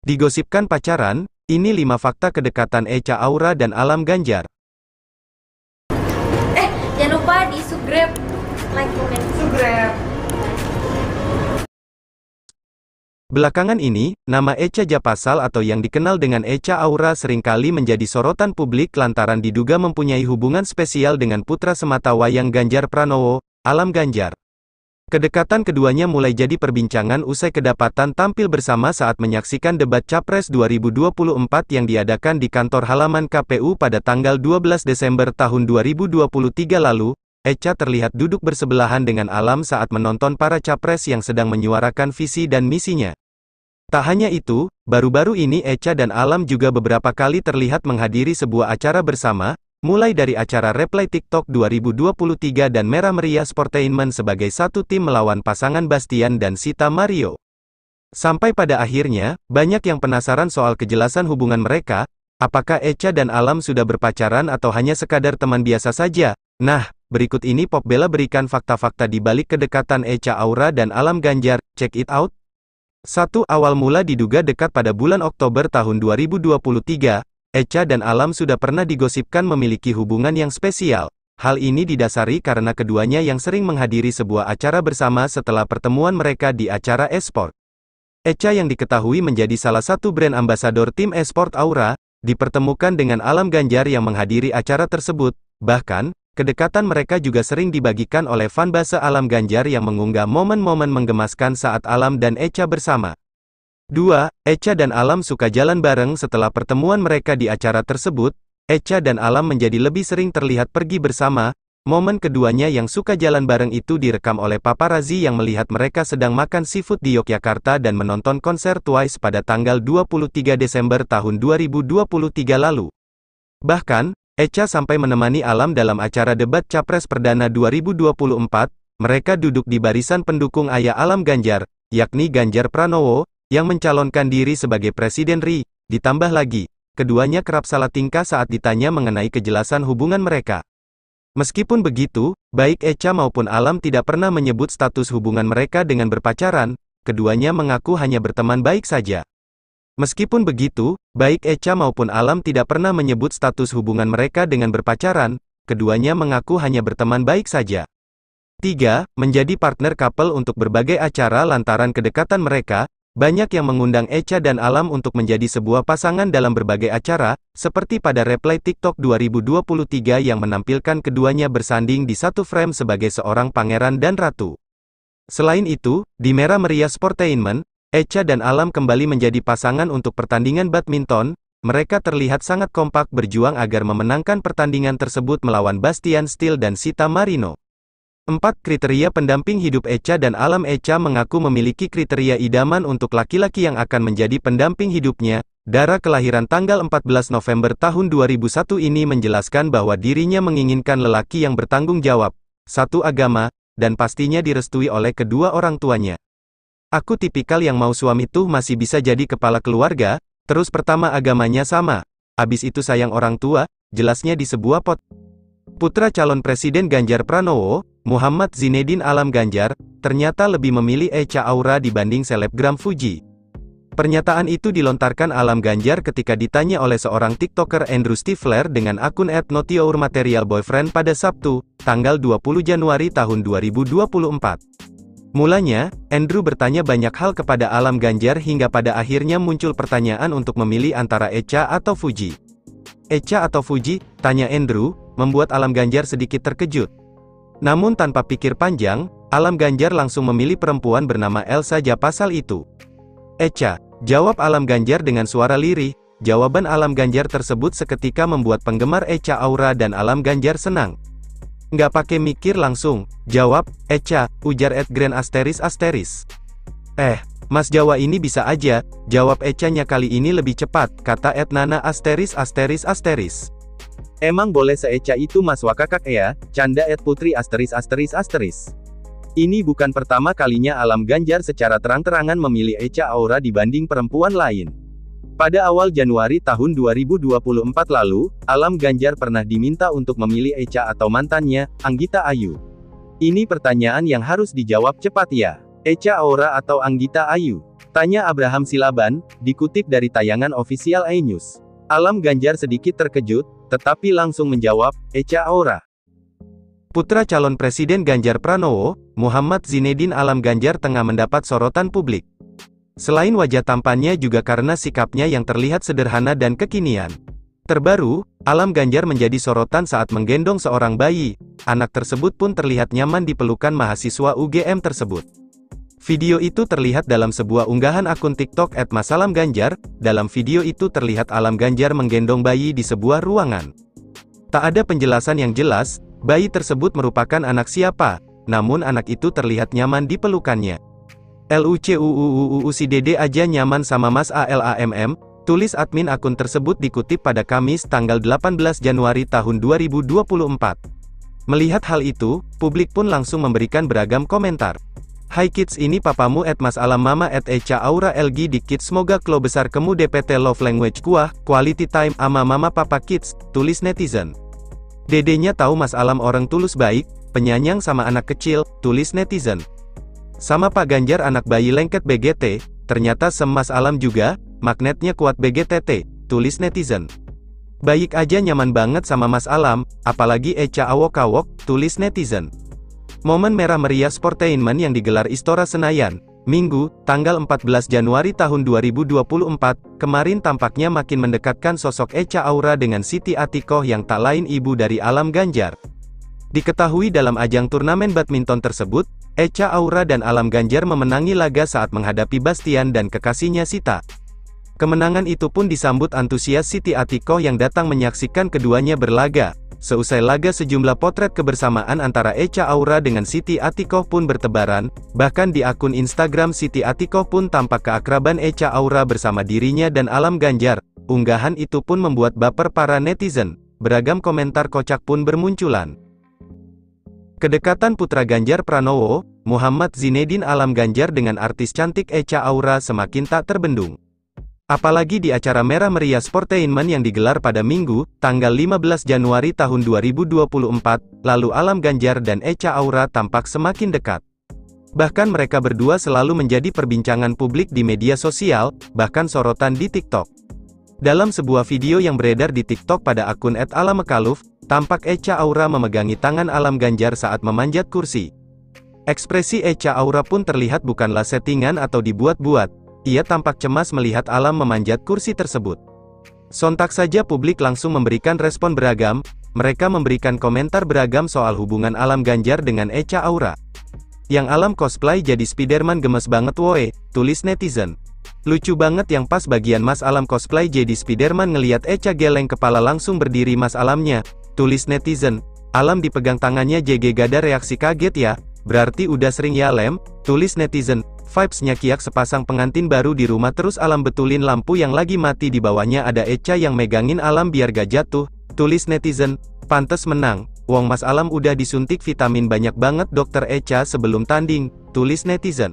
Digosipkan pacaran, ini 5 fakta kedekatan Echa Aura dan Alam Ganjar. Eh, jangan lupa di subscribe, like, comment. Subscribe. Belakangan ini, nama Echa Japasal atau yang dikenal dengan Echa Aura sering kali menjadi sorotan publik lantaran diduga mempunyai hubungan spesial dengan putra semata wayang Ganjar Pranowo, Alam Ganjar. Kedekatan keduanya mulai jadi perbincangan usai kedapatan tampil bersama saat menyaksikan debat Capres 2024 yang diadakan di kantor halaman KPU pada tanggal 12 Desember tahun 2023 lalu, Echa terlihat duduk bersebelahan dengan Alam saat menonton para capres yang sedang menyuarakan visi dan misinya. Tak hanya itu, baru-baru ini Echa dan Alam juga beberapa kali terlihat menghadiri sebuah acara bersama, mulai dari acara Replay TikTok 2023 dan Merah Meriah Sportainment sebagai satu tim melawan pasangan Bastian dan Sita Mario. Sampai pada akhirnya, banyak yang penasaran soal kejelasan hubungan mereka, apakah Echa dan Alam sudah berpacaran atau hanya sekadar teman biasa saja? Nah, berikut ini Pop Bella berikan fakta-fakta di balik kedekatan Echa Aura dan Alam Ganjar, check it out! Satu awal mula diduga dekat pada bulan Oktober tahun 2023, Echa dan Alam sudah pernah digosipkan memiliki hubungan yang spesial. Hal ini didasari karena keduanya yang sering menghadiri sebuah acara bersama setelah pertemuan mereka di acara esport. Echa yang diketahui menjadi salah satu brand ambasador tim esport Aura, dipertemukan dengan Alam Ganjar yang menghadiri acara tersebut. Bahkan, Kedekatan mereka juga sering dibagikan oleh fanbase Alam Ganjar yang mengunggah momen-momen menggemaskan saat Alam dan Echa bersama. 2. Echa dan Alam suka jalan bareng setelah pertemuan mereka di acara tersebut, Echa dan Alam menjadi lebih sering terlihat pergi bersama, momen keduanya yang suka jalan bareng itu direkam oleh paparazzi yang melihat mereka sedang makan seafood di Yogyakarta dan menonton konser Twice pada tanggal 23 Desember tahun 2023 lalu. Bahkan, Echa sampai menemani Alam dalam acara debat Capres Perdana 2024, mereka duduk di barisan pendukung ayah Alam Ganjar, yakni Ganjar Pranowo, yang mencalonkan diri sebagai Presiden RI. Ditambah lagi, keduanya kerap salah tingkah saat ditanya mengenai kejelasan hubungan mereka. Meskipun begitu, baik Echa maupun Alam tidak pernah menyebut status hubungan mereka dengan berpacaran, keduanya mengaku hanya berteman baik saja. Meskipun begitu, baik Echa maupun Alam tidak pernah menyebut status hubungan mereka dengan berpacaran, keduanya mengaku hanya berteman baik saja. 3. Menjadi partner couple untuk berbagai acara lantaran kedekatan mereka, banyak yang mengundang Echa dan Alam untuk menjadi sebuah pasangan dalam berbagai acara, seperti pada replay TikTok 2023 yang menampilkan keduanya bersanding di satu frame sebagai seorang pangeran dan ratu. Selain itu, di Merah Meriah Sportainment, Echa dan Alam kembali menjadi pasangan untuk pertandingan badminton, mereka terlihat sangat kompak berjuang agar memenangkan pertandingan tersebut melawan Bastian Steele dan Sita Marino. 4. Kriteria pendamping hidup Echa dan Alam Echa mengaku memiliki kriteria idaman untuk laki-laki yang akan menjadi pendamping hidupnya. Dara kelahiran tanggal 14 November tahun 2001 ini menjelaskan bahwa dirinya menginginkan lelaki yang bertanggung jawab, satu agama, dan pastinya direstui oleh kedua orang tuanya. Aku tipikal yang mau suami tuh masih bisa jadi kepala keluarga, terus pertama agamanya sama, abis itu sayang orang tua, jelasnya di sebuah pot. Putra calon presiden Ganjar Pranowo, Muhammad Zinedine Alam Ganjar, ternyata lebih memilih Echa Aura dibanding selebgram Fuji. Pernyataan itu dilontarkan Alam Ganjar ketika ditanya oleh seorang TikToker Andrew Stifler dengan akun @notiourmaterialboyfriend pada Sabtu, tanggal 20 Januari tahun 2024. Mulanya, Andrew bertanya banyak hal kepada Alam Ganjar hingga pada akhirnya muncul pertanyaan untuk memilih antara Echa atau Fuji. Echa atau Fuji, tanya Andrew, membuat Alam Ganjar sedikit terkejut. Namun tanpa pikir panjang, Alam Ganjar langsung memilih perempuan bernama Elsa Japasal itu. Echa, jawab Alam Ganjar dengan suara lirih, jawaban Alam Ganjar tersebut seketika membuat penggemar Echa Aura dan Alam Ganjar senang. Nggak pakai mikir langsung, jawab, Echa, ujar Ed Grand Asteris Asteris. Eh, Mas Jawa ini bisa aja, jawab Echa-nya kali ini lebih cepat, kata Ed Nana Asteris Asteris Asteris. Emang boleh seeca itu Mas Wakakak ya, canda Ed Putri Asteris Asteris Asteris. Ini bukan pertama kalinya Alam Ganjar secara terang-terangan memilih Echa Aura dibanding perempuan lain. Pada awal Januari tahun 2024 lalu, Alam Ganjar pernah diminta untuk memilih Echa atau mantannya, Anggita Ayu. Ini pertanyaan yang harus dijawab cepat ya. Echa Aura atau Anggita Ayu? Tanya Abraham Silaban, dikutip dari tayangan official iNews. Alam Ganjar sedikit terkejut, tetapi langsung menjawab, Echa Aura. Putra calon Presiden Ganjar Pranowo, Muhammad Zinedine Alam Ganjar tengah mendapat sorotan publik. Selain wajah tampannya juga karena sikapnya yang terlihat sederhana dan kekinian. Terbaru, Alam Ganjar menjadi sorotan saat menggendong seorang bayi. Anak tersebut pun terlihat nyaman di pelukan mahasiswa UGM tersebut. Video itu terlihat dalam sebuah unggahan akun TikTok @masalamganjar. Dalam video itu terlihat Alam Ganjar menggendong bayi di sebuah ruangan. Tak ada penjelasan yang jelas, Bayi tersebut merupakan anak siapa, namun anak itu terlihat nyaman di pelukannya. LUCUUUU si dede aja nyaman sama Mas ALAMM, tulis admin akun tersebut dikutip pada Kamis tanggal 18 Januari tahun 2024. Melihat hal itu, publik pun langsung memberikan beragam komentar. Hai kids ini papamu at mas alam mama at Echa Aura LG di kids semoga klo besar kemu DPT love language kuah, quality time ama mama papa kids, tulis netizen. Dedenya tahu Mas Alam orang tulus baik, penyanyang sama anak kecil, tulis netizen. Sama Pak Ganjar anak bayi lengket BGT, ternyata sem Mas Alam juga, magnetnya kuat BGTT, tulis netizen. Baik aja nyaman banget sama Mas Alam, apalagi Eca awok-awok, tulis netizen. Momen merah meriah sportainment yang digelar Istora Senayan, Minggu, tanggal 14 Januari tahun 2024, kemarin tampaknya makin mendekatkan sosok Echa Aura dengan Siti Atikoh yang tak lain ibu dari alam Ganjar. Diketahui dalam ajang turnamen badminton tersebut, Echa Aura dan Alam Ganjar memenangi laga saat menghadapi Bastian dan kekasihnya Sita. Kemenangan itu pun disambut antusias Siti Atikoh yang datang menyaksikan keduanya berlaga. Seusai laga sejumlah potret kebersamaan antara Echa Aura dengan Siti Atikoh pun bertebaran, bahkan di akun Instagram Siti Atikoh pun tampak keakraban Echa Aura bersama dirinya dan Alam Ganjar. Unggahan itu pun membuat baper para netizen. Beragam komentar kocak pun bermunculan. Kedekatan putra Ganjar Pranowo, Muhammad Zinedine Alam Ganjar dengan artis cantik Echa Aura semakin tak terbendung. Apalagi di acara Merah Meriah Sportainment yang digelar pada Minggu, tanggal 15 Januari tahun 2024, lalu Alam Ganjar dan Echa Aura tampak semakin dekat. Bahkan mereka berdua selalu menjadi perbincangan publik di media sosial, bahkan sorotan di TikTok. Dalam sebuah video yang beredar di TikTok pada akun @alamekaluf, tampak Echa Aura memegangi tangan Alam Ganjar saat memanjat kursi. Ekspresi Echa Aura pun terlihat bukanlah settingan atau dibuat-buat, ia tampak cemas melihat Alam memanjat kursi tersebut. Sontak saja publik langsung memberikan respon beragam, mereka memberikan komentar beragam soal hubungan Alam Ganjar dengan Echa Aura. Yang Alam cosplay jadi Spiderman gemes banget woe, tulis netizen. Lucu banget yang pas bagian Mas Alam cosplay jadi Spiderman ngeliat Echa geleng kepala langsung berdiri Mas Alamnya, tulis netizen. Alam dipegang tangannya JG Gada reaksi kaget ya, berarti udah sering ya lem, tulis netizen. Vibes-nya kiak sepasang pengantin baru di rumah terus alam betulin lampu yang lagi mati di bawahnya ada Echa yang megangin alam biar gak jatuh, tulis netizen, pantes menang, Wong Mas Alam udah disuntik vitamin banyak banget dokter Echa sebelum tanding, tulis netizen.